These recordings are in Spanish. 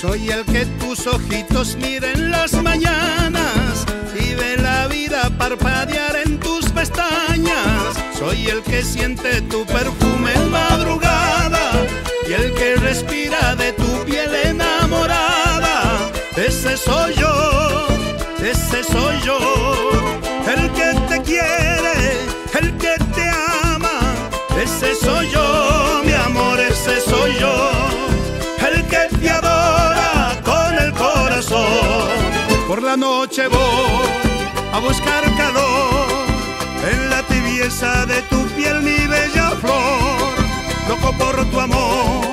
Soy el que tus ojitos miren las mañanas y ve la vida parpadear en tus pestañas. Soy el que siente tu perfume en madrugada y el que respira de tu piel enamorada. Ese soy yo, ese soy yo, Por la noche voy a buscar calor en la tibieza de tu piel, mi bella flor. Loco por tu amor,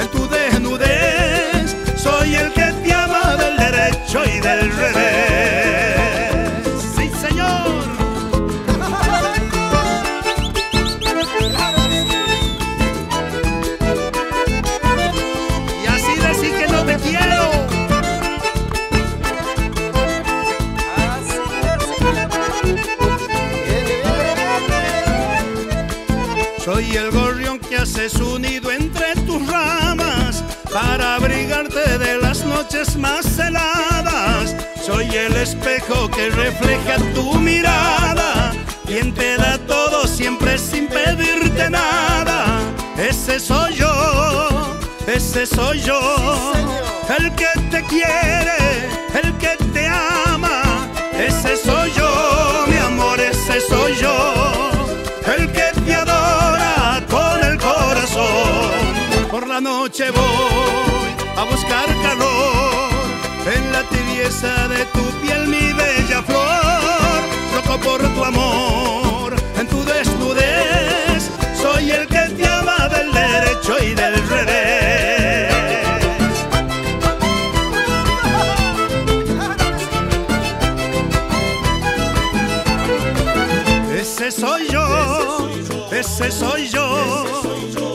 en tu desnudez, soy el que te ama del derecho y del revés. Soy el gorrión que hace su nido entre tus ramas para abrigarte de las noches más heladas. Soy el espejo que refleja tu mirada, quien te da todo siempre sin pedirte nada. Ese soy yo, ese soy yo, el que te quiere, el que te ama. Ese soy yo, mi amor, ese soy yo, noche voy a buscar calor en la tibieza de tu piel, mi bella flor. Loco por tu amor, en tu desnudez, soy el que te ama del derecho y del revés. Ese soy yo, ese soy yo,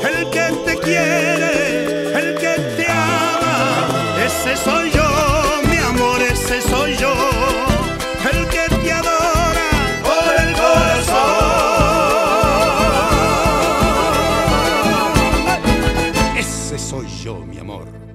el yo, mi amor.